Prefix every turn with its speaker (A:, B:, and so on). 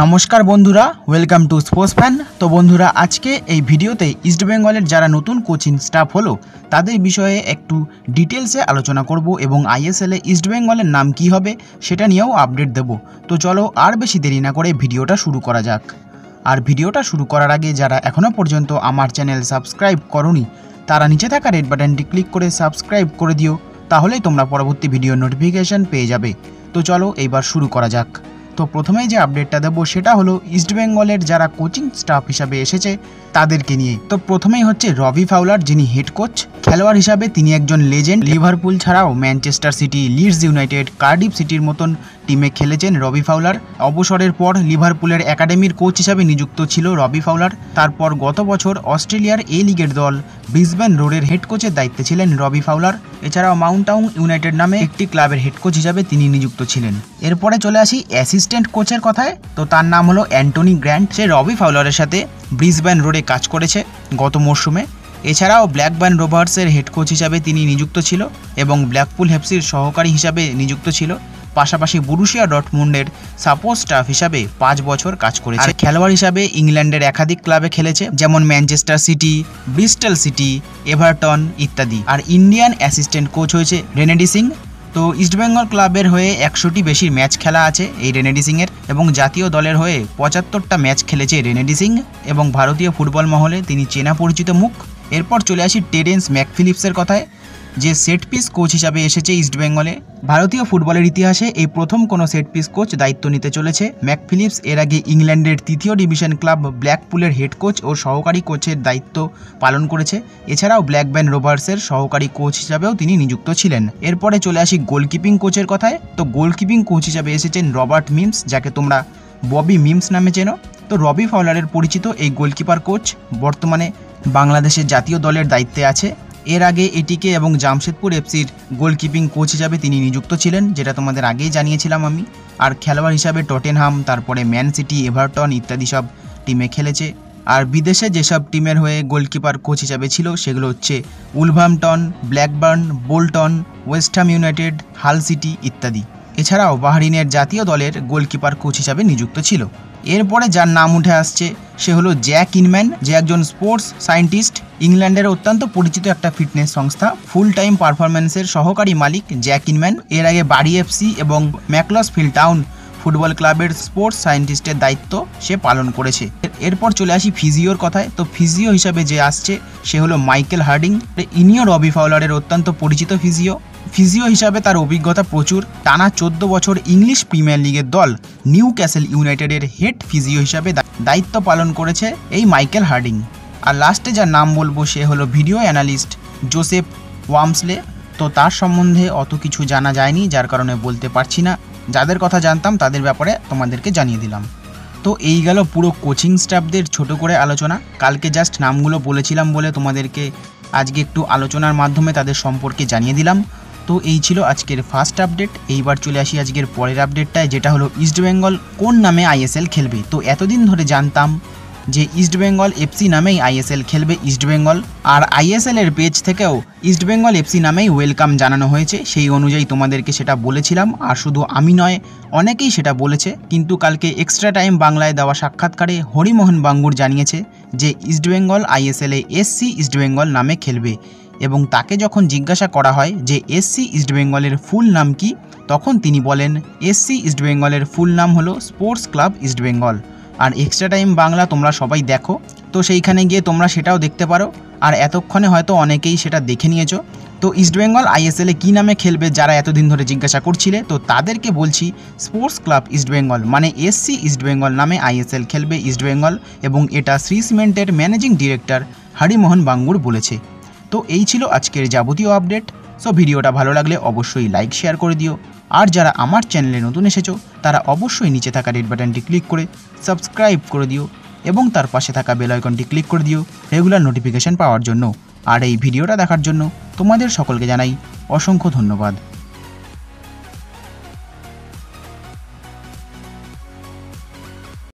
A: নমস্কার বন্ধুরা welcome to sports fan তো বন্ধুরা, আজকে এই ভিডিওতে ইস্টবেঙ্গলের যারা নতুন কোচিং স্টাফ হলো, তাদের বিষয়ে একটু ডিটেলসে আলোচনা করব এবং আইএসএলে ইস্টবেঙ্গলের নাম কি হবে সেটা নিয়েও আপডেট দেব। তো চলো আর বেশি দেরি না করে ভিডিওটা শুরু করা যাক। আর ভিডিওটা শুরু করার আগে যারা এখনও পর্যন্ত আমার চ্যানেল সাবস্ক্রাইব করনি, তারা নিচে থাকা রেড বাটনটি ক্লিক করে সাবস্ক্রাইব করে দিও, তাহলেই তোমরা পরবর্তী ভিডিও নোটিফিকেশন পেয়ে যাবে। তো চলো এইবার শুরু করা যাক। তো প্রথমেই যে আপডেটটা দেবো সেটা হলো ইস্টবেঙ্গলের যারা কোচিং স্টাফ হিসাবে এসেছে, তাদেরকে নিয়ে। তো প্রথমেই হচ্ছে রবি ফাউলার, যিনি হেড কোচ খেলোয়াড় হিসাবে তিনি একজন লেজেন্ড লিভারপুল ছাড়াও Manchester City Leeds United Cardiff সিটির মতন টিমে খেলেছেন রবি ফাউলার। অবসরের পর লিভারপুলের একাডেমির কোচ হিসাবে নিযুক্ত ছিল রবি ফাউলার। তারপর গত বছর অস্ট্রেলিয়ার এ লিগের দল ব্রিসবেন রোডের হেড কোচের দায়িত্বে ছিলেন রবি ফাউলার। এছাড়াও মাউন্ট টাউন ইউনাইটেড নামে একটি ক্লাবের হেড কোচ হিসাবে তিনি নিযুক্ত ছিলেন। এরপরে চলে আসি অ্যাসিস্ট্যান্ট কোচের কথায়। তো তার নাম হলো অ্যান্টনি গ্র্যান্ট। সে রবি ফাউলারের সাথে ব্রিসবেন রোডে কাজ করেছে গত মরশুমে। এছাড়াও ব্ল্যাকবার্ন রোভার্সের হেড কোচ হিসাবে তিনি নিযুক্ত ছিল এবং ব্ল্যাকপুল হেপসির সহকারী হিসাবে নিযুক্ত ছিল। পাশাপাশি বুরুশিয়া ডটমুন্ডের সাপোর্ট স্টাফ হিসাবে পাঁচ বছর কাজ করেছে। আর খেলোয়াড় হিসাবে ইংল্যান্ডের একাধিক ক্লাবে খেলেছে, যেমন Manchester City Bristol City Everton ইত্যাদি। আর ইন্ডিয়ান অ্যাসিস্ট্যান্ট কোচ হয়েছে রেনেডি সিং তো ইস্টবেঙ্গল ক্লাবের হয়ে একশোটি বেশি ম্যাচ খেলা আছে এই রেনেডি সিংয়ের এবং জাতীয় দলের হয়ে পঁচাত্তরটা ম্যাচ খেলেছে রেনেডি সিং এবং ভারতীয় ফুটবল মহলে তিনি চেনা পরিচিত মুখ। এরপর চলে আসি টেরেন্স ম্যাকফিলিপসের কথায়। যে সেট পিস কোচ হিসাবে এসেছে ইস্টবেঙ্গলে ভারতীয় ফুটবলের ইতিহাসে এই প্রথম কোনো সেট পিস কোচ দায়িত্ব নিতে চলেছে। ম্যাক ফিলিপস এর আগে ইংল্যান্ডের তৃতীয় ডিভিশন ক্লাব ব্ল্যাকপুলের হেড কোচ ও সহকারী কোচের দায়িত্ব পালন করেছে। এছাড়াও ব্ল্যাকব্যান রোভার্সের সহকারী কোচ হিসাবেও তিনি নিযুক্ত ছিলেন। এরপরে চলে আসি গোলকিপিং কোচের কথায়। তো গোলকিপিং কোচ হিসাবে এসেছেন রবার্ট মিমস যাকে তোমরা ববি মিমস নামে চেনো। তো রবি ফাউলারের পরিচিত এই গোলকিপার কোচ বর্তমানে বাংলাদেশের জাতীয় দলের দায়িত্বে আছে। এর আগে এটিকে এবং জামশেদপুর এফসির গোলকিপিং কোচ হিসাবে তিনি নিযুক্ত ছিলেন, যেটা তোমাদের আগেই জানিয়েছিলাম আমি। আর খেলোয়াড় হিসাবে টটেনহাম, তারপরে ম্যান সিটি, এভারটন ইত্যাদি সব টিমে খেলেছে। আর বিদেশে যেসব টিমের হয়ে গোলকিপার কোচ হিসাবে ছিল, সেগুলো হচ্ছে Wolverhampton, Blackburn, Bolton West Ham United, Hull City ইত্যাদি। এছাড়াও বাহরিনের জাতীয় দলের গোলকিপার কোচ হিসাবে নিযুক্ত ছিল। এরপরে যার নাম উঠে আসছে, সে হলো জ্যাক ইনম্যান, যে একজন স্পোর্টস সায়েন্টিস্ট, ইংল্যান্ডের অত্যন্ত পরিচিত একটা ফিটনেস সংস্থা। ফুল টাইম পারফরমেন্সের সহকারী মালিক জ্যাক ইনম্যান। এর আগে বাড়ি এফসি এবং ম্যাকলস ফিল্ড টাউন ফুটবল ক্লাবের স্পোর্টস সায়েন্টিস্টের দায়িত্ব সে পালন করেছে। এরপর চলে আসি ফিজিওর কথায়। তো ফিজিও হিসাবে যে আসছে, সে হলো মাইকেল হার্ডিং। ইনিও রবি ফাউলারের অত্যন্ত পরিচিত ফিজিও। ফিজিও হিসাবে তার অভিজ্ঞতা প্রচুর। টানা চোদ্দ বছর ইংলিশ প্রিমিয়ার লিগের দল নিউ ক্যাসেল ইউনাইটেডের হেড ফিজিও হিসাবে দায়িত্ব পালন করেছে এই মাইকেল হার্ডিং। আর লাস্টে যার নাম বলব সে হলো ভিডিও অ্যানালিস্ট জোসেফ ওয়ামসলে। তো তার সম্বন্ধে অত কিছু জানা যায়নি, যার কারণে বলতে পারছি না। যাদের কথা জানতাম তাদের ব্যাপারে তোমাদেরকে জানিয়ে দিলাম। তো এই গেল পুরো কোচিং স্টাফদের ছোট করে আলোচনা। কালকে জাস্ট নামগুলো বলেছিলাম বলে তোমাদেরকে আজকে একটু আলোচনার মাধ্যমে তাদের সম্পর্কে জানিয়ে দিলাম। তো এই ছিল আজকের ফার্স্ট আপডেট এইবার চলে আসি আজকের পরের আপডেটটায় যেটা হলো ইস্টবেঙ্গল কোন নামে আইএসএল খেলবে? তো এতদিন ধরে জানতাম যে ইস্টবেঙ্গল এফসি নামেই আইএসএল খেলবে ইস্টবেঙ্গল আর আইএসএল এর পেজ থেকেও ইস্টবেঙ্গল এফসি নামেই ওয়েলকাম জানানো হয়েছে। সেই অনুযায়ী তোমাদেরকে সেটা বলেছিলাম, আর শুধু আমি নয়, অনেকেই সেটা বলেছে। কিন্তু কালকে এক্সট্রা টাইম বাংলায় দেওয়া সাক্ষাৎকারে হরিমোহন বাঙ্গুর জানিয়েছে যে ইস্টবেঙ্গল আইএসএলে এসসি ইস্টবেঙ্গল নামে খেলবে। এবং তাকে যখন জিজ্ঞাসা করা হয় যে এসসি ইস্টবেঙ্গলের ফুল নাম কি? তখন তিনি বলেন এসসি ইস্টবেঙ্গলের ফুল নাম হলো স্পোর্টস ক্লাব ইস্টবেঙ্গল আর এক্সট্রা টাইম বাংলা তোমরা সবাই দেখো। তো সেইখানে গিয়ে তোমরা সেটাও দেখতে পারো। আর এতক্ষণে হয়তো অনেকেই সেটা দেখে নিয়েছো। তো ইস্টবেঙ্গল আইএসএলে কী নামে খেলবে যারা এতদিন ধরে জিজ্ঞাসা করছিলে? তো তাদেরকে বলছি, স্পোর্টস ক্লাব ইস্টবেঙ্গল মানে এসসি ইস্টবেঙ্গল নামে আইএসএল খেলবে ইস্টবেঙ্গল এবং এটা শ্রী সিমেন্টের ম্যানেজিং ডিরেক্টর হরিমোহন বাঙ্গুর বলেছে। তো এই ছিল আজকের যাবতীয় আপডেট। সো ভিডিওটা ভালো লাগলে অবশ্যই লাইক শেয়ার করে দিও। আর যারা আমার চ্যানেলে নতুন এসেছ, তারা অবশ্যই নিচে থাকা রেড বাটনটি ক্লিক করে সাবস্ক্রাইব করে দিও এবং তার পাশে থাকা বেল আইকনটি ক্লিক করে দিও রেগুলার নোটিফিকেশান পাওয়ার জন্য। আর এই ভিডিওটা দেখার জন্য তোমাদের সকলকে জানাই অসংখ্য ধন্যবাদ।